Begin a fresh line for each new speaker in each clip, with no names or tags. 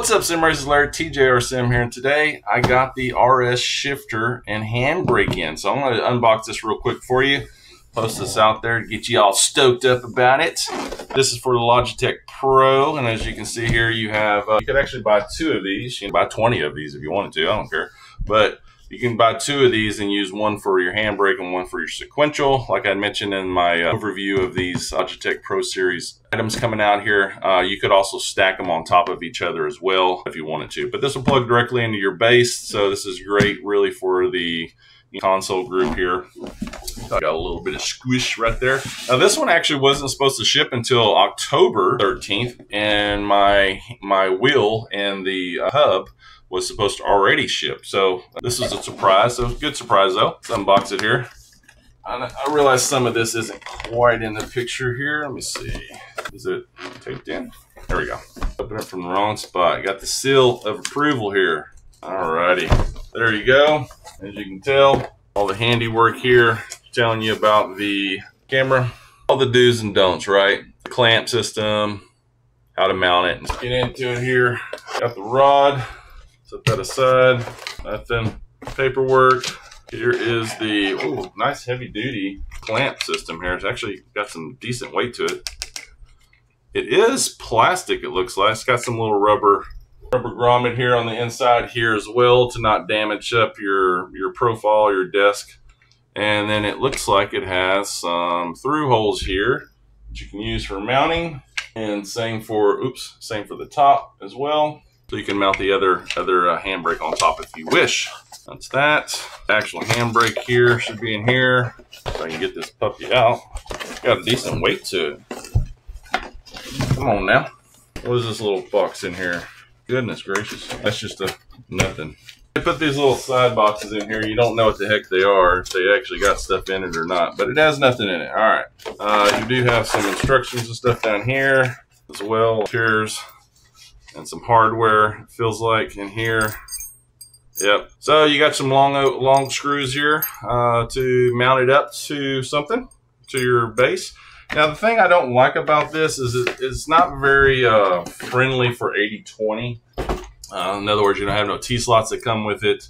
What's up, Sim Racers? Larry TJR Sim here, and today I got the RS shifter and handbrake in. So I'm going to unbox this real quick for you, post this out there to get you all stoked up about it. This is for the Logitech Pro, and as you can see here, you have uh, you could actually buy two of these. You can buy 20 of these if you wanted to. I don't care, but you can buy two of these and use one for your handbrake and one for your sequential. Like I mentioned in my uh, overview of these Logitech Pro Series items coming out here, uh, you could also stack them on top of each other as well if you wanted to. But this will plug directly into your base, so this is great really for the console group here. Got a little bit of squish right there. Now this one actually wasn't supposed to ship until October 13th, and my my wheel and the uh, hub was supposed to already ship. So this is a surprise. So good surprise though. Let's unbox it here. I realize some of this isn't quite in the picture here. Let me see. Is it taped in? There we go. Open it from the wrong spot. Got the seal of approval here. Alrighty. There you go. As you can tell, all the handiwork here telling you about the camera. All the do's and don'ts, right? The clamp system, how to mount it. Let's get into it here. Got the rod. Set that aside. Nothing. Paperwork. Here is the oh, nice heavy duty clamp system here. It's actually got some decent weight to it. It is plastic, it looks like. It's got some little rubber rubber grommet here on the inside here as well to not damage up your, your profile, your desk. And then it looks like it has some through holes here that you can use for mounting. And same for, oops, same for the top as well. So you can mount the other other uh, handbrake on top if you wish. That's that. Actual handbrake here should be in here. So I can get this puppy out. got a decent weight to it. Come on now. What is this little box in here? Goodness gracious. That's just a nothing. They put these little side boxes in here. You don't know what the heck they are, if they actually got stuff in it or not. But it has nothing in it. All right. Uh, you do have some instructions and stuff down here as well. Here's and some hardware, feels like, in here. Yep. So you got some long long screws here uh, to mount it up to something, to your base. Now, the thing I don't like about this is it's not very uh, friendly for 8020. Uh, in other words, you don't have no T-slots that come with it.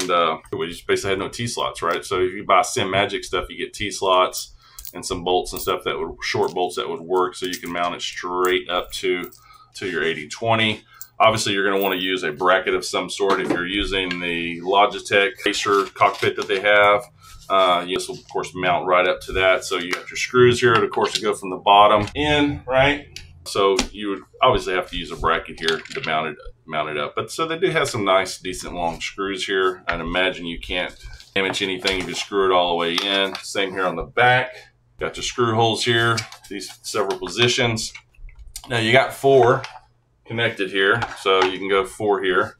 And uh, we just basically had no T-slots, right? So if you buy Simagic stuff, you get T-slots and some bolts and stuff that would, short bolts that would work so you can mount it straight up to to your 8020. Obviously, you're going to want to use a bracket of some sort if you're using the Logitech Acer cockpit that they have. Uh, this will, of course, mount right up to that. So you have your screws here, of course, to go from the bottom in, right? So you would obviously have to use a bracket here to mount it, mount it up. But so they do have some nice, decent long screws here. I'd imagine you can't damage anything if you screw it all the way in. Same here on the back. Got your screw holes here, these several positions. Now you got four connected here, so you can go four here.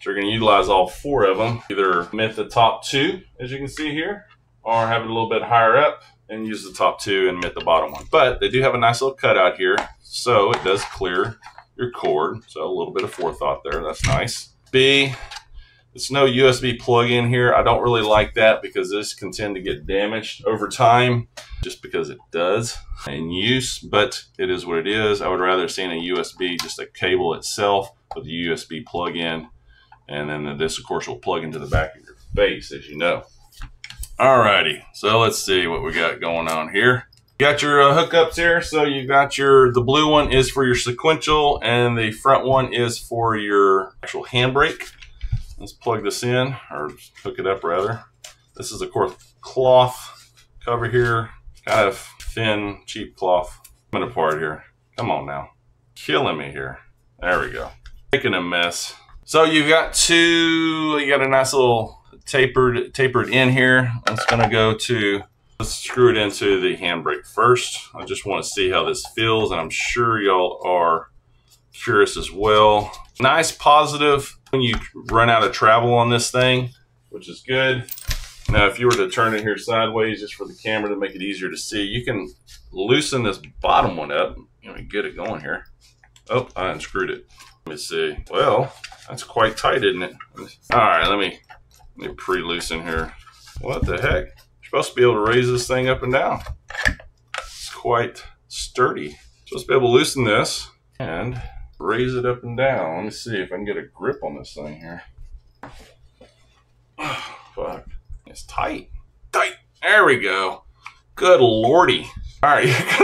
So you're going to utilize all four of them. Either mint the top two, as you can see here, or have it a little bit higher up and use the top two and mint the bottom one. But they do have a nice little cutout here, so it does clear your cord. So a little bit of forethought there. That's nice. B, it's no USB plug-in here. I don't really like that because this can tend to get damaged over time just because it does in use, but it is what it is. I would rather see a USB, just a cable itself with a USB plug-in. And then this, of course, will plug into the back of your base, as you know. Alrighty, so let's see what we got going on here. You got your uh, hookups here. So you got your, the blue one is for your sequential and the front one is for your actual handbrake. Let's plug this in, or hook it up rather. This is, course, cloth cover here. Kind of thin, cheap cloth. Coming apart here. Come on now. Killing me here. There we go. Making a mess. So you've got two, you got a nice little tapered tapered in here. That's gonna go to, let's screw it into the handbrake first. I just wanna see how this feels and I'm sure y'all are curious as well. Nice positive you run out of travel on this thing, which is good. Now, if you were to turn it here sideways just for the camera to make it easier to see, you can loosen this bottom one up. Let me get it going here. Oh, I unscrewed it. Let me see. Well, that's quite tight, isn't it? All right, let me, let me pre-loosen here. What the heck? You're supposed to be able to raise this thing up and down. It's quite sturdy. Supposed to be able to loosen this and raise it up and down. Let me see if I can get a grip on this thing here. fuck. It's tight. Tight. There we go. Good lordy. All right,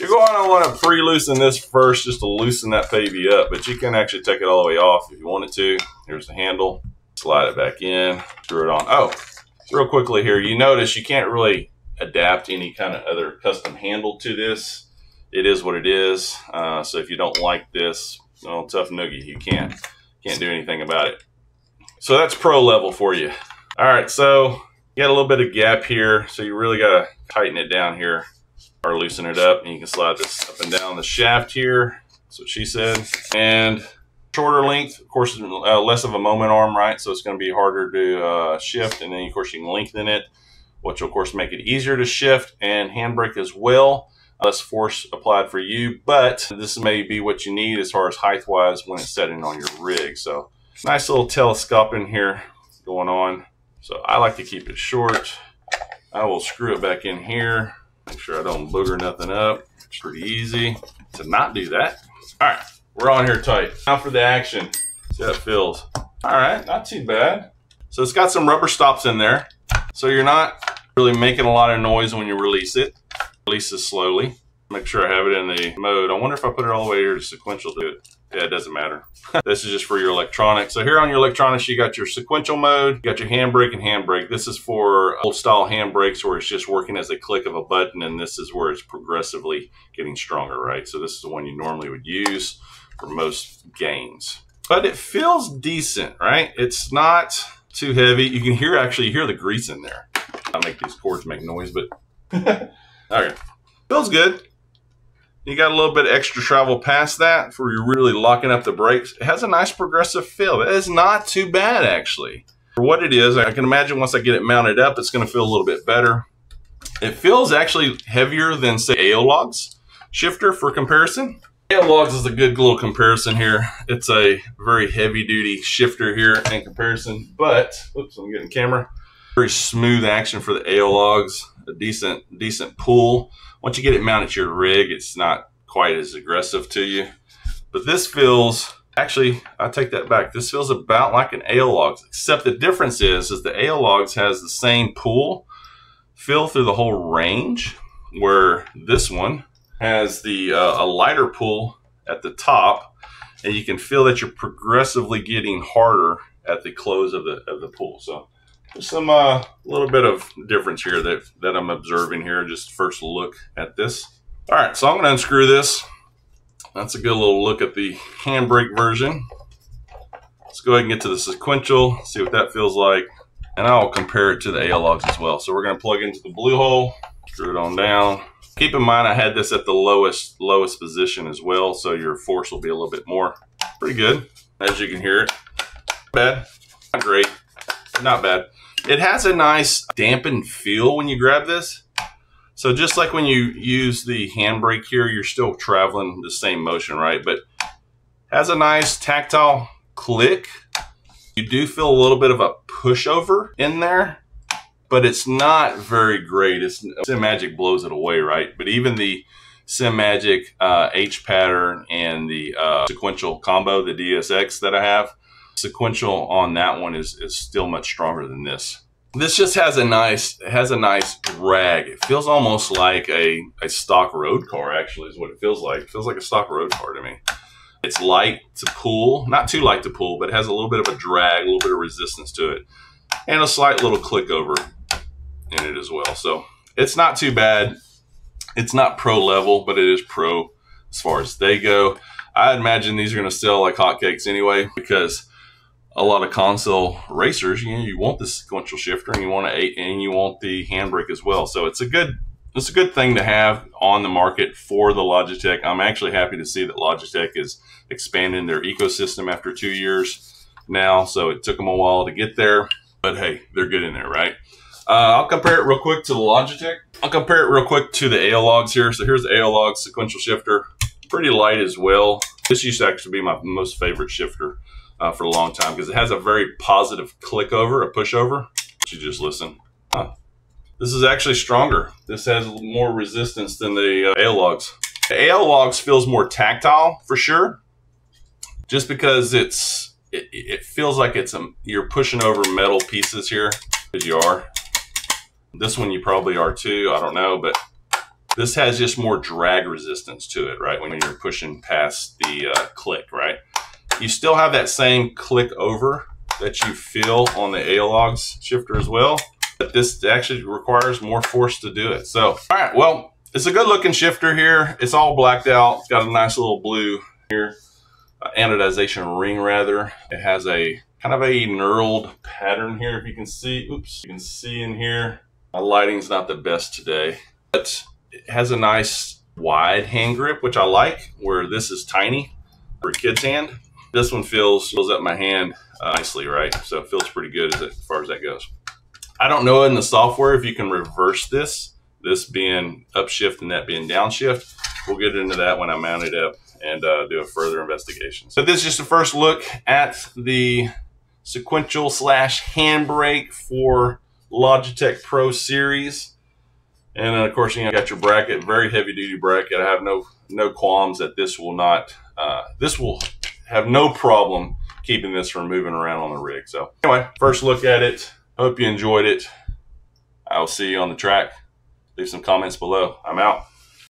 you're going to want to pre-loosen this first just to loosen that baby up, but you can actually take it all the way off if you wanted to. Here's the handle. Slide it back in, screw it on. Oh, real quickly here, you notice you can't really adapt any kind of other custom handle to this. It is what it is. Uh, so if you don't like this, well, tough noogie, you can't can't do anything about it. So that's pro level for you. All right, so you got a little bit of gap here, so you really got to tighten it down here or loosen it up. And you can slide this up and down the shaft here. That's what she said. And shorter length, of course, uh, less of a moment arm, right? So it's going to be harder to uh, shift. And then, of course, you can lengthen it, which will, of course, make it easier to shift and handbrake as well. Less force applied for you, but this may be what you need as far as height-wise when it's setting on your rig. So nice little telescoping here going on. So I like to keep it short. I will screw it back in here. Make sure I don't booger nothing up. It's pretty easy to not do that. All right, we're on here tight. Now for the action. See how it feels. All right, not too bad. So it's got some rubber stops in there. So you're not really making a lot of noise when you release it. Release it slowly. Make sure I have it in the mode. I wonder if I put it all the way here to sequential to it. Yeah, it doesn't matter. this is just for your electronics. So here on your electronics, you got your sequential mode, you got your handbrake and handbrake. This is for old style handbrakes where it's just working as a click of a button, and this is where it's progressively getting stronger, right? So this is the one you normally would use for most games. But it feels decent, right? It's not too heavy. You can hear, actually, you hear the grease in there. I make these cords make noise, but okay. Feels good. You got a little bit extra travel past that for you really locking up the brakes. It has a nice progressive feel. It is not too bad, actually. For what it is, I can imagine once I get it mounted up, it's going to feel a little bit better. It feels actually heavier than, say, Aiologs shifter for comparison. Aiologs is a good little comparison here. It's a very heavy-duty shifter here in comparison, but, oops, I'm getting camera. Very smooth action for the Aiologs, a decent, decent pull once you get it mounted to your rig, it's not quite as aggressive to you. But this feels, actually, I take that back. This feels about like an Aiologs, except the difference is, is the Aiologs has the same pull feel through the whole range, where this one has the uh, a lighter pull at the top, and you can feel that you're progressively getting harder at the close of the of the pull. So some uh, little bit of difference here that, that I'm observing here. Just first look at this. All right, so I'm going to unscrew this. That's a good little look at the handbrake version. Let's go ahead and get to the sequential, see what that feels like. And I'll compare it to the Aiologs as well. So we're going to plug into the blue hole, screw it on down. Keep in mind I had this at the lowest lowest position as well, so your force will be a little bit more. Pretty good, as you can hear it. Bad, not great, not bad. It has a nice dampened feel when you grab this. So just like when you use the handbrake here, you're still traveling the same motion, right? But has a nice tactile click. You do feel a little bit of a pushover in there, but it's not very great. It's Simagic blows it away, right? But even the Simagic uh, H pattern and the uh, sequential combo, the DSX that I have, sequential on that one is, is still much stronger than this. This just has a nice has a nice drag. It feels almost like a, a stock road car, actually, is what it feels like. It feels like a stock road car to me. It's light to pull, not too light to pull, but it has a little bit of a drag, a little bit of resistance to it, and a slight little click over in it as well. So it's not too bad. It's not pro level, but it is pro as far as they go. I imagine these are going to sell like hotcakes anyway because a lot of console racers, you know, you want the sequential shifter and you want to and you want the handbrake as well. So it's a good it's a good thing to have on the market for the Logitech. I'm actually happy to see that Logitech is expanding their ecosystem after two years now. So it took them a while to get there, but hey, they're good in there, right? Uh, I'll compare it real quick to the Logitech. I'll compare it real quick to the Aiologs here. So here's the Aiolog sequential shifter. Pretty light as well. This used to actually be my most favorite shifter uh, for a long time because it has a very positive click over, a pushover. You just listen. Huh. This is actually stronger. This has more resistance than the uh, Aiologs. The Aiologs feels more tactile for sure. just because it's it, it feels like it's a you're pushing over metal pieces here as you are. This one you probably are too. I don't know, but this has just more drag resistance to it, right? When you're pushing past the uh, click, right? You still have that same click over that you feel on the Aiologs shifter as well, but this actually requires more force to do it. So, all right, well, it's a good looking shifter here. It's all blacked out. It's got a nice little blue here, uh, anodization ring rather. It has a kind of a knurled pattern here. If you can see, oops, you can see in here. My lighting's not the best today, but it has a nice wide hand grip, which I like, where this is tiny for a kid's hand. This one feels, fills up my hand uh, nicely, right? So it feels pretty good as, as far as that goes. I don't know in the software if you can reverse this, this being upshift and that being downshift. We'll get into that when I mount it up and uh, do a further investigation. So this is just a first look at the sequential slash handbrake for Logitech Pro Series. And then of course, you know, got your bracket, very heavy duty bracket. I have no no qualms that this will not, uh, this will have no problem keeping this from moving around on the rig. So anyway, first look at it. Hope you enjoyed it. I'll see you on the track. Leave some comments below. I'm out.